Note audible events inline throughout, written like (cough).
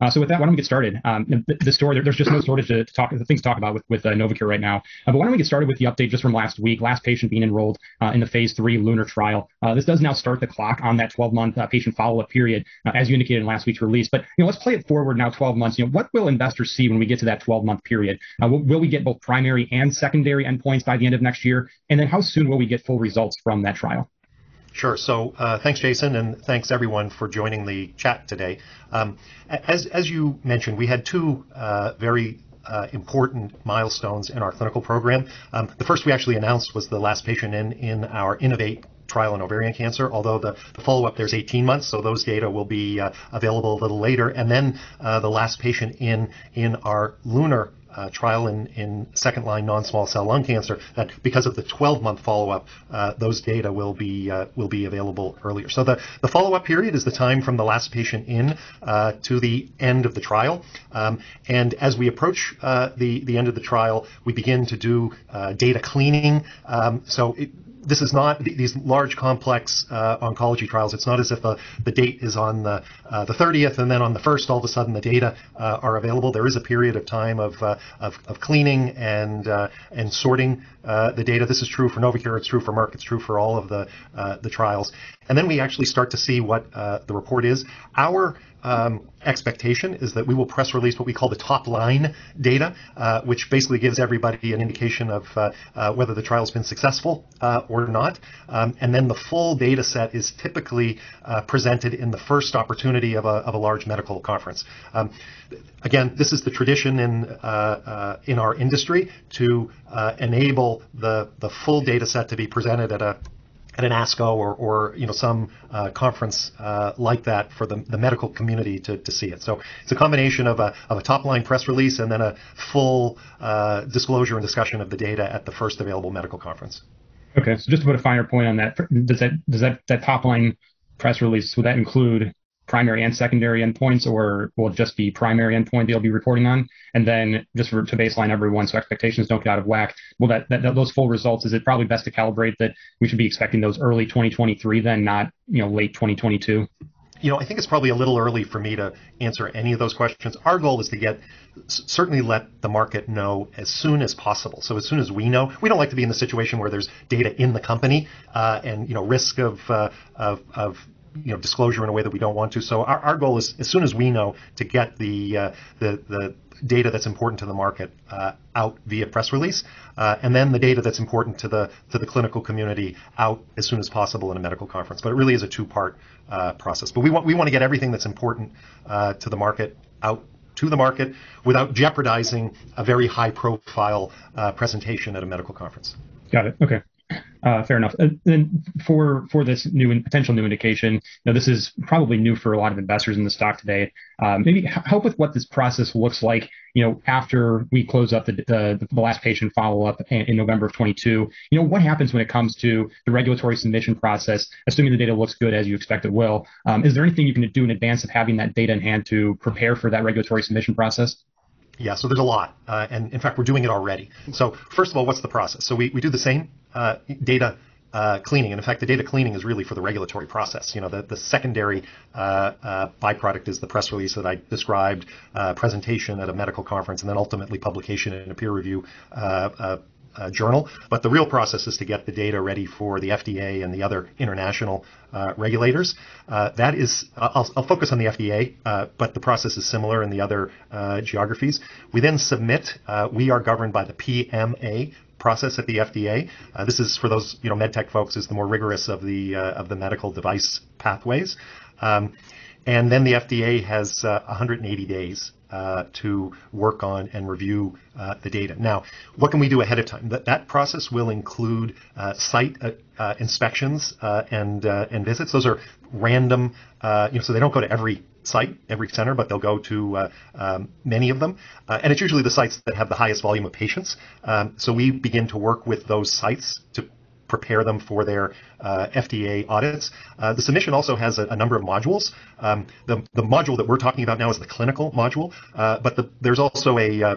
Uh, so with that, why don't we get started? Um, the, the, story, there, there's just no shortage to, to talk, the things to talk about with, with uh, Novocure right now. Uh, but why don't we get started with the update just from last week, last patient being enrolled uh, in the phase three lunar trial. Uh, this does now start the clock on that 12 month uh, patient follow-up period, as you indicated in last week's release. But you know, let's play it forward now 12 months. You know, what will investors see when we get to that 12 month period? Will, will we get both primary and secondary endpoints by the end of next year? And then how soon will we get full results from that trial? Sure. So uh, thanks, Jason, and thanks everyone for joining the chat today. Um, as, as you mentioned, we had two uh, very uh, important milestones in our clinical program. Um, the first we actually announced was the last patient in in our Innovate trial in ovarian cancer, although the, the follow-up there's 18 months, so those data will be uh, available a little later. And then uh, the last patient in in our LUNAR uh, trial in, in second line non-small cell lung cancer that because of the 12 month follow-up uh, those data will be uh, will be available earlier. So the, the follow-up period is the time from the last patient in uh, to the end of the trial. Um, and as we approach uh, the the end of the trial we begin to do uh, data cleaning. Um, so it, this is not these large complex uh, oncology trials. It's not as if the, the date is on the uh, the 30th and then on the first, all of a sudden the data uh, are available. There is a period of time of uh, of, of, cleaning and uh, and sorting uh, the data. This is true for Novocure. It's true for Merck. It's true for all of the the trials. And then we actually start to see what the report is. Our um, expectation is that we will press release what we call the top line data, uh, which basically gives everybody an indication of uh, uh, whether the trial's been successful uh, or not. Um, and then the full data set is typically uh, presented in the first opportunity of a, of a large medical conference. Um, again, this is the tradition in uh, in our industry to enable the the full data set to be presented at a at an ASCO or, or you know some uh, conference uh, like that for the, the medical community to, to see it. So it's a combination of a, of a top line press release and then a full uh, disclosure and discussion of the data at the first available medical conference. Okay, so just to put a finer point on that, does that does that, that top line press release would that include primary and secondary endpoints, or will it just be primary endpoint they'll be reporting on? And then just for, to baseline everyone so expectations don't get out of whack, well, that, that, that, those full results, is it probably best to calibrate that we should be expecting those early 2023 then, not, you know, late 2022? You know, I think it's probably a little early for me to answer any of those questions. Our goal is to get certainly let the market know as soon as possible. So as soon as we know, we don't like to be in the situation where there's data in the company uh, and you know risk of, uh, of of you know disclosure in a way that we don't want to. So our, our goal is as soon as we know to get the uh, the the data that's important to the market uh, out via press release, uh, and then the data that's important to the to the clinical community out as soon as possible in a medical conference. But it really is a two-part uh, process. But we want we want to get everything that's important uh, to the market out to the market without jeopardizing a very high-profile uh, presentation at a medical conference. Got it. Okay. Uh, fair enough. And then for for this new and potential new indication, you know, this is probably new for a lot of investors in the stock today. Um, maybe help with what this process looks like. You know, after we close up the the, the last patient follow up in, in, November of 22. You know, what happens when it comes to the regulatory submission process? Assuming the data looks good as you expect it will, um, is there anything you can do in advance of having that data in hand to prepare for that regulatory submission process? Yeah, so there's a lot. Uh, and in fact, we're doing it already. So, first of all, what's the process? So, we, we do the same uh, data uh, cleaning. And in fact, the data cleaning is really for the regulatory process. You know, the, the secondary uh, uh, byproduct is the press release that I described, uh, presentation at a medical conference, and then ultimately publication in a peer review uh, journal. But the real process is to get the data ready for the FDA and the other international uh, regulators. Uh, that is, I'll, I'll, focus on the FDA, uh, but the process is similar in the other uh, geographies. We then submit. Uh, we are governed by the PMA process at the FDA. this is for those you know medtech folks is the more rigorous of the of the medical device pathways. Um, and then the FDA has 180 days uh, to work on and review uh, the data. Now, what can we do ahead of time? That, that process will include uh, site uh, uh, inspections uh, and and visits. Those are random, you know, so they don't go to every site, every center, but they'll go to um, many of them. and it's usually the sites that have the highest volume of patients. Um, so we begin to work with those sites to prepare them for their uh, FDA audits. Uh, the submission also has a, a number of modules. Um, the, the module that we're talking about now is the clinical module, uh, but the, there's also a uh, a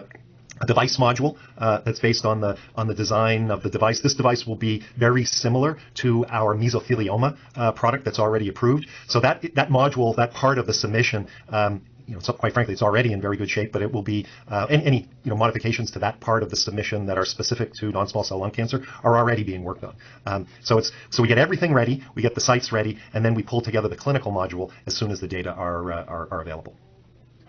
device module uh, that's based on the on the design of the device. This device will be very similar to our mesothelioma uh, product that's already approved. So that that module, that part of the submission, um, you know, so quite frankly, it's already in very good shape, but it will be uh, any, any, you know modifications to that part of the submission that are specific to non-small cell lung cancer are already being worked on. Um, so it's so we get everything ready, we get the sites ready, and then we pull together the clinical module as soon as the data are uh, are, are available.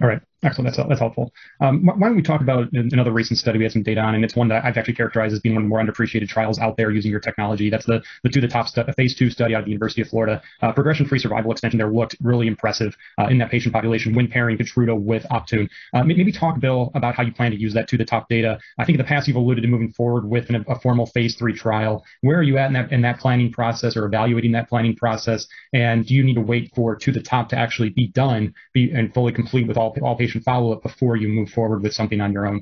All right. Excellent. That's that's helpful. Um, why don't we talk about another recent study we had some data on, and it's one that I've actually characterized as being one of the more underappreciated trials out there using your technology. That's the the to the top stu- phase two study out of the University of Florida. Uh, progression-free survival extension there looked really impressive uh, in that patient population when pairing Keytruda with Optune. Uh, maybe talk, Bill, about how you plan to use that to the top data. I think in the past you've alluded to moving forward with an, a formal phase three trial. Where are you at in that in that planning process or evaluating that planning process? And do you need to wait for to the top to actually be done, be and fully complete with all all patient follow-up before you move forward with something on your own?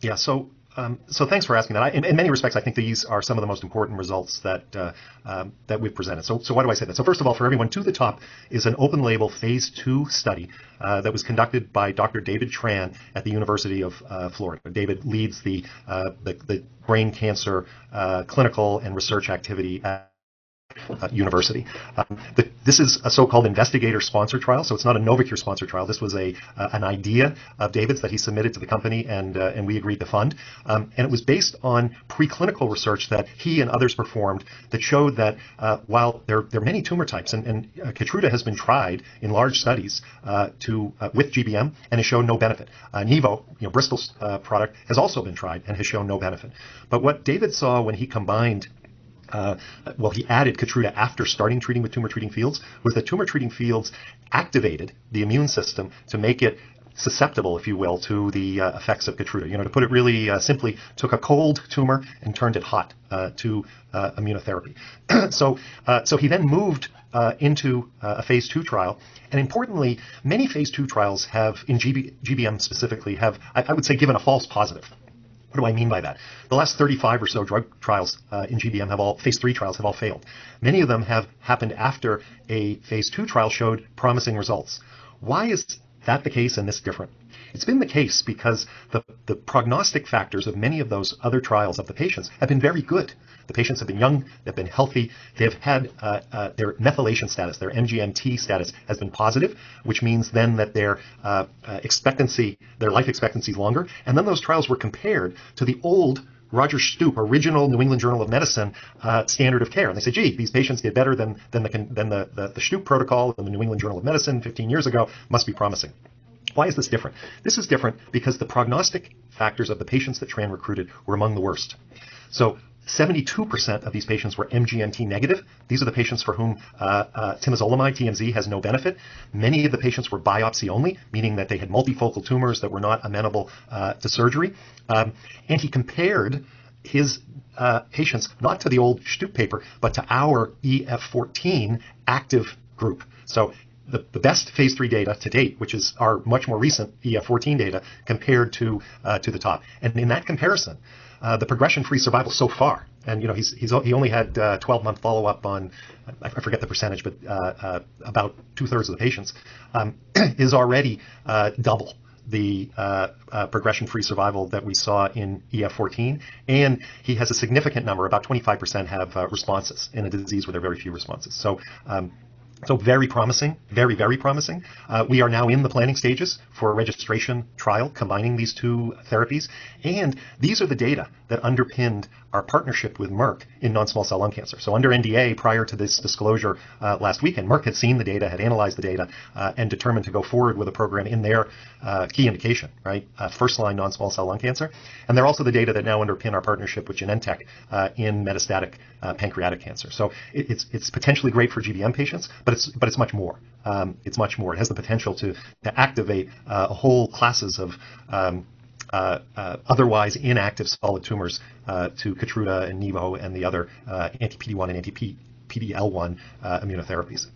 Yeah. So um, so thanks for asking that. I, in, in, many respects, I think these are some of the most important results that uh, um, that we've presented. So, so why do I say that? So first of all, for everyone, To the Top is an open-label phase two study uh, that was conducted by Dr. David Tran at the University of uh, Florida. David leads the, uh, the, the brain cancer uh, clinical and research activity at uh, university. Um, the, this is a so-called investigator-sponsor trial, so it's not a Novocure sponsor trial. This was a uh, an idea of David's that he submitted to the company, and uh, and we agreed to fund. Um, and it was based on preclinical research that he and others performed that showed that uh, while there there are many tumor types, and, and uh, Keytruda has been tried in large studies uh, to with GBM and has shown no benefit. Nivo, you know, Bristol's product, has also been tried and has shown no benefit. But what David saw when he combined uh, well, he added Keytruda after starting treating with tumor treating fields, was that tumor treating fields activated the immune system to make it susceptible, if you will, to the uh, effects of Keytruda. You know, to put it really uh, simply, took a cold tumor and turned it hot uh, to uh, immunotherapy. (clears throat) so, uh, so he then moved into a phase two trial, and importantly, many phase two trials have, in GB, GBM specifically, have I, I would say given a false positive. What do I mean by that? The last 35 or so drug trials uh, in GBM have all, phase three trials have all failed. Many of them have happened after a phase two trial showed promising results. Why is that the case and this different? It's been the case because the, the prognostic factors of many of those other trials of the patients have been very good. The patients have been young, they've been healthy, they've had uh, uh, their methylation status, their MGMT status has been positive, which means then that their uh, uh, expectancy, their life expectancy is longer. And then those trials were compared to the old Roger Stupp, original New England Journal of Medicine uh, standard of care. And they say, gee, these patients did better than, than, the, than the, the, the Stupp protocol in the New England Journal of Medicine 15 years ago, must be promising. Why is this different? This is different because the prognostic factors of the patients that Tran recruited were among the worst. So 72% of these patients were MGMT negative. These are the patients for whom uh, uh, temozolomide, TMZ, has no benefit. Many of the patients were biopsy only, meaning that they had multifocal tumors that were not amenable uh, to surgery. Um, and he compared his uh, patients not to the old Stupp paper, but to our EF14 active group. So the, the, best phase three data to date, which is our much more recent EF14 data, compared to uh, to the top. And in that comparison, uh, the progression-free survival so far, and you know he's, he's he only had 12-month uh, follow-up on I forget the percentage, but uh, uh, about two-thirds of the patients, um, (clears throat) is already double the uh, uh, progression-free survival that we saw in EF14, and he has a significant number, about 25% have uh, responses in a disease where there are very few responses. So um, so very promising, very, very promising. Uh, we are now in the planning stages for a registration trial combining these two therapies. And these are the data that underpinned our partnership with Merck in non-small cell lung cancer. So under NDA, prior to this disclosure uh, last weekend, Merck had seen the data, had analyzed the data, uh, and determined to go forward with a program in their uh, key indication, right? Uh, first-line non-small cell lung cancer. And they're also the data that now underpin our partnership with Genentech uh, in metastatic uh, pancreatic cancer. So it, it's it's potentially great for GBM patients, but it's but it's much more. Um, it's much more. It has the potential to to activate whole classes of um, otherwise inactive solid tumors uh, to Keytruda and Nivo and the other anti-PD-1 and anti-PD-L1 immunotherapies.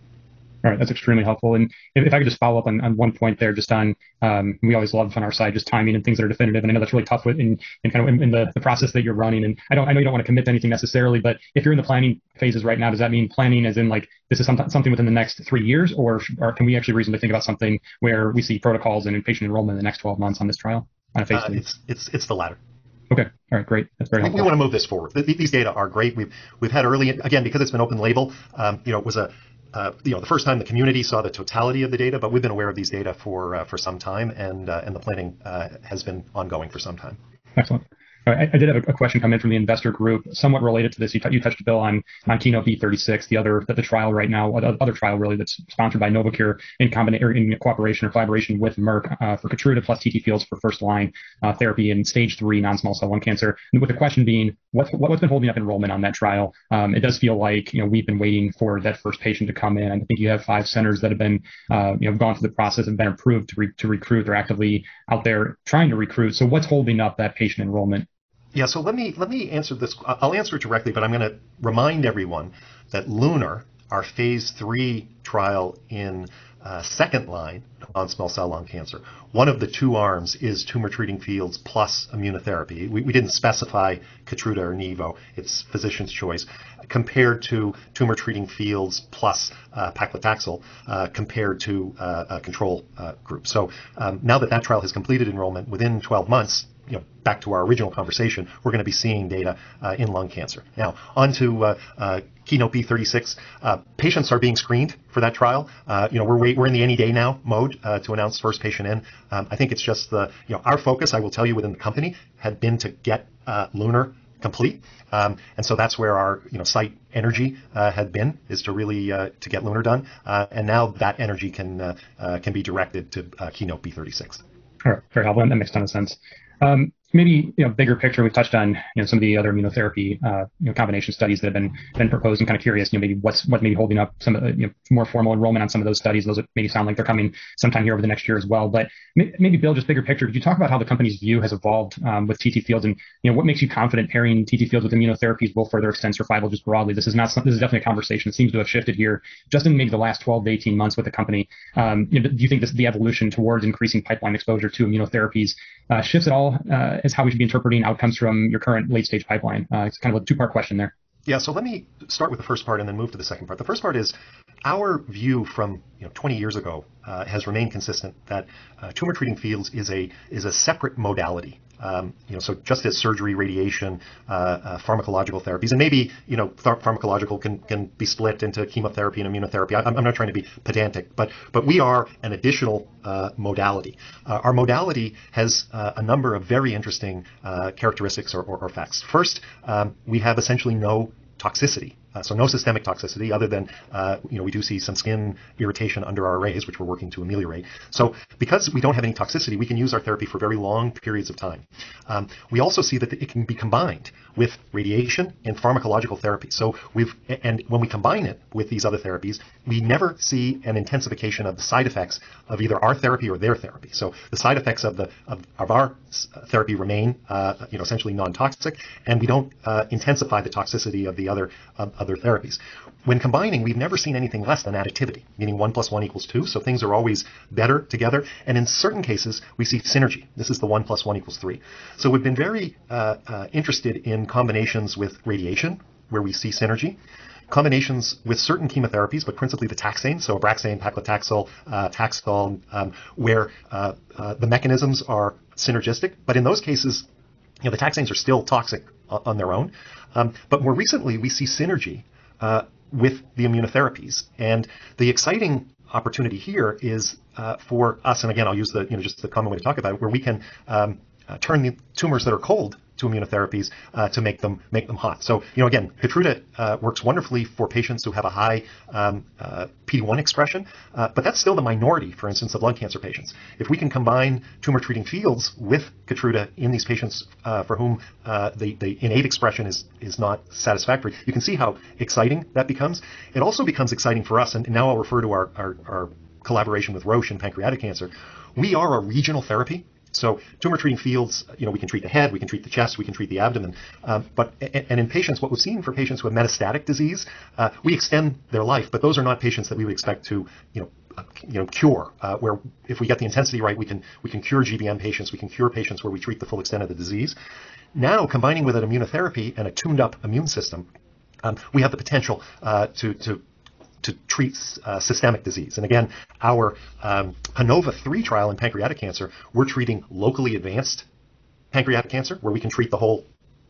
All right, that's extremely helpful. And if, if I could just follow up on, on one point there, just on um, we always love on our side just timing and things that are definitive. And I know that's really tough with in, in kind of in, in the, the process that you're running. And I don't I know you don't want to commit to anything necessarily, but if you're in the planning phases right now, does that mean planning as in like this is some, something within the next three years, or, or can we actually reasonably think about something where we see protocols and patient enrollment in the next 12 months on this trial? On a phase uh, It's, it's, it's the latter. Okay. All right. Great. That's very helpful. We want to move this forward. These data are great. We've we've had early again because it's been open label. Um, you know, it was a uh, you know, the first time the community saw the totality of the data, but we've been aware of these data for uh, for some time, and uh, and the planning uh, has been ongoing for some time. Excellent. I, I, did have a, question come in from the investor group, somewhat related to this. You, t- you touched, a Bill, on, on Keynote B36, the other the, the trial right now, other trial really that's sponsored by Novocure in combination in cooperation or collaboration with Merck uh, for Keytruda plus TTFields for first line uh, therapy in stage three non-small cell lung cancer. And with the question being, what, what's been holding up enrollment on that trial? Um, it does feel like you know we've been waiting for that first patient to come in. I think you have five centers that have been uh, you know gone through the process and been approved to, re- to recruit. They're actively out there trying to recruit. So what's holding up that patient enrollment? Yeah, so let me let me answer this. I'll answer it directly, but I'm going to remind everyone that Lunar, our phase three trial in uh, second line non-small cell lung cancer, one of the two arms is tumor treating fields plus immunotherapy. We, we didn't specify Keytruda or Nivo; it's physician's choice. Compared to tumor treating fields plus uh, paclitaxel, uh, compared to uh, a control uh, group. So um, now that that trial has completed enrollment within 12 months, you know, back to our original conversation, we're going to be seeing data uh, in lung cancer. Now, on to uh, uh, Keynote B36. Uh, patients are being screened for that trial. Uh, you know, we're we're in the any day now mode uh, to announce first patient in. Um, I think it's just the you know our focus. I will tell you within the company had been to get Lunar complete, um, and so that's where our you know site energy had been is to really to get Lunar done, and now that energy can can be directed to Keynote B36. All right, very helpful. That makes a ton of sense. Um, maybe you know bigger picture. We've touched on you know some of the other immunotherapy uh, you know combination studies that have been been proposed. and kind of curious, you know, maybe what's what maybe holding up some you know, more formal enrollment on some of those studies. Those maybe sound like they're coming sometime here over the next year as well. But maybe Bill, just bigger picture. Could you talk about how the company's view has evolved um, with TTFields and you know what makes you confident pairing TT Fields with immunotherapies will further extend survival just broadly? This is not this is definitely a conversation that seems to have shifted here just in maybe the last 12 to 18 months with the company. Um, you know, do you think this the evolution towards increasing pipeline exposure to immunotherapies uh, shifts at all uh, as how we should be interpreting outcomes from your current late stage pipeline? Uh, it's kind of a two part question there. Yeah, so let me start with the first part and then move to the second part. The first part is our view from you know 20 years ago uh, has remained consistent that uh, tumor treating fields is a is a separate modality um, you know, so just as surgery, radiation, uh, uh, pharmacological therapies, and maybe you know, th- pharmacological can, can be split into chemotherapy and immunotherapy. I, am not trying to be pedantic, but but we are an additional uh, modality. Our modality has a number of very interesting characteristics or, or, or, facts. First, um, we have essentially no toxicity. Uh, so no systemic toxicity other than, uh, you know, we do see some skin irritation under our arrays, which we're working to ameliorate. So because we don't have any toxicity, we can use our therapy for very long periods of time. Um, we also see that it can be combined with radiation and pharmacological therapy. So we've, and when we combine it with these other therapies, we never see an intensification of the side effects of either our therapy or their therapy. So the side effects of the of, of our therapy remain, uh, you know, essentially non-toxic, and we don't uh, intensify the toxicity of the other other therapies. When combining, we've never seen anything less than additivity, meaning one plus one equals two. So things are always better together. And in certain cases, we see synergy. This is the one plus one equals three. So we've been very uh, uh, interested in combinations with radiation, where we see synergy combinations with certain chemotherapies, but principally the taxanes, so Abraxane, paclitaxel, uh, Taxol, um, where uh, uh, the mechanisms are synergistic. But in those cases, you know, the taxanes are still toxic on their own. Um, but more recently, we see synergy uh, with the immunotherapies. And the exciting opportunity here is uh, for us, and again, I'll use the, you know, just the common way to talk about it, where we can um, uh, turn the tumors that are cold to immunotherapies uh, to make them make them hot. So you know again, Keytruda uh, works wonderfully for patients who have a high um, uh, PD-1 expression, uh, but that's still the minority, for instance, of lung cancer patients. If we can combine tumor treating fields with Keytruda in these patients uh, for whom uh, the, the innate expression is is not satisfactory, you can see how exciting that becomes. It also becomes exciting for us, and now I'll refer to our, our, our collaboration with Roche in pancreatic cancer. We are a regional therapy. So tumor treating fields, you know, we can treat the head, we can treat the chest, we can treat the abdomen. Um, but and in patients, what we've seen for patients with metastatic disease, uh, we extend their life, but those are not patients that we would expect to, you know, uh, you know, cure. Uh, where if we get the intensity right, we can we can cure GBM patients, we can cure patients where we treat the full extent of the disease. Now, combining with an immunotherapy and a tuned-up immune system, um, we have the potential uh, to to to treat uh, systemic disease. And again, our um, PANOVA 3 trial in pancreatic cancer, we're treating locally advanced pancreatic cancer, where we can treat the whole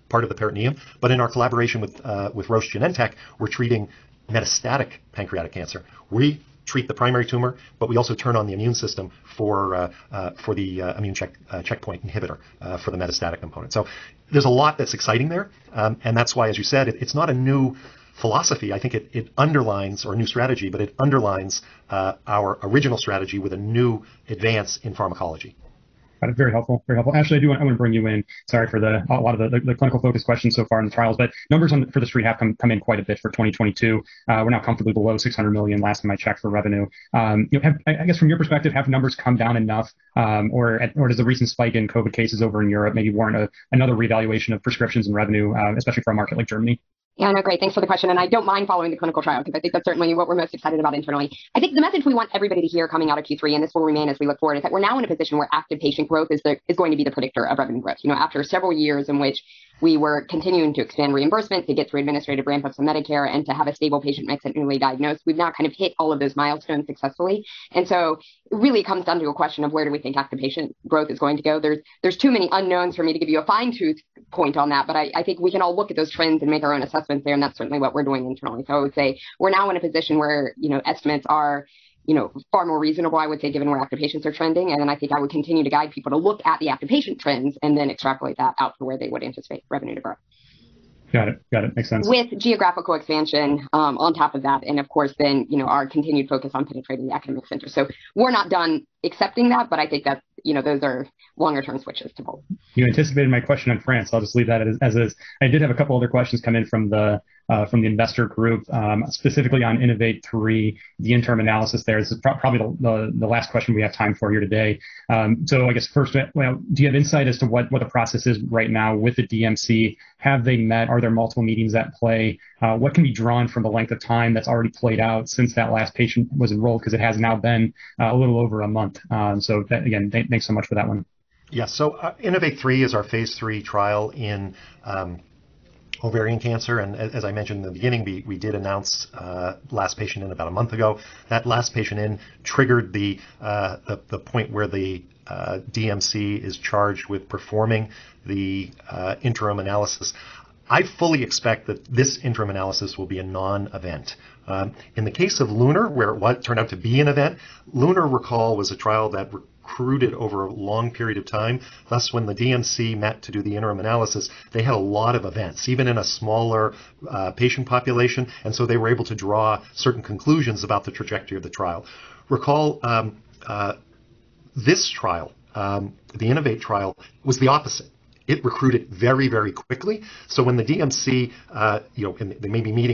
part of the peritoneum. But in our collaboration with uh, with Roche Genentech, we're treating metastatic pancreatic cancer. We treat the primary tumor, but we also turn on the immune system for uh, uh, for the uh, immune check, uh, checkpoint inhibitor uh, for the metastatic component. So there's a lot that's exciting there, um, and that's why, as you said, it, it's not a new philosophy. I think it, it underlines, or a new strategy, but it underlines uh, our original strategy with a new advance in pharmacology. Very helpful. Very helpful. Ashley, I do want, I want to bring you in. Sorry for the a lot of the, the, the clinical focus questions so far in the trials, but numbers on, for the street have come, come in quite a bit for 2022. Uh, we're now comfortably below 600 million last time I checked for revenue. Um, you know, have, I guess from your perspective, have numbers come down enough, um, or or does the recent spike in COVID cases over in Europe maybe warrant a, another reevaluation of prescriptions and revenue, uh, especially for a market like Germany? Yeah, no, great. Thanks for the question. And I don't mind following the clinical trial because I think that's certainly what we're most excited about internally. I think the message we want everybody to hear coming out of Q3, and this will remain as we look forward, is that we're now in a position where active patient growth is the is going to be the predictor of revenue growth. You know, after several years in which we were continuing to expand reimbursement to get through administrative ramp ups of Medicare and to have a stable patient mix at newly diagnosed, we've now kind of hit all of those milestones successfully. And so it really comes down to a question of where do we think active patient growth is going to go. There's there's too many unknowns for me to give you a fine tooth point on that, but I, I think we can all look at those trends and make our own assessments there, and that's certainly what we're doing internally. So I would say we're now in a position where you know estimates are you know, far more reasonable, I would say, given where active patients are trending. And then I think I would continue to guide people to look at the active patient trends and then extrapolate that out to where they would anticipate revenue to grow. Got it. Got it. Makes sense. With geographical expansion um, on top of that, and of course, then you know our continued focus on penetrating the academic center. So we're not done accepting that, but I think that you know those are longer term switches to both. You anticipated my question on France. I'll just leave that as, as is. I did have a couple other questions come in from the uh, from the investor group, um, specifically on Innovate 3, the interim analysis there. This is pro- probably the, the, the, last question we have time for here today. Um, so I guess first, well, do you have insight as to what, what the process is right now with the DMC? Have they met? Are there multiple meetings at play? Uh, what can be drawn from the length of time that's already played out since that last patient was enrolled? Because it has now been uh, a little over a month. Um, so that, again, thanks so much for that one. Yes. So uh, Innovate 3 is our phase three trial in um, ovarian cancer. And as I mentioned in the beginning, we, we did announce uh, last patient in about a month ago. That last patient in triggered the, uh, the, the, point where the uh, DMC is charged with performing the uh, interim analysis. I fully expect that this interim analysis will be a non-event. Um, in the case of Lunar, where it turned out to be an event, Lunar, recall, was a trial that recruited over a long period of time. Thus, when the DMC met to do the interim analysis, they had a lot of events, even in a smaller uh, patient population, and so they were able to draw certain conclusions about the trajectory of the trial. Recall um, uh, this trial, um, the Innovate trial, was the opposite it recruited very, very quickly. So when the DMC, uh, you know, they may be meeting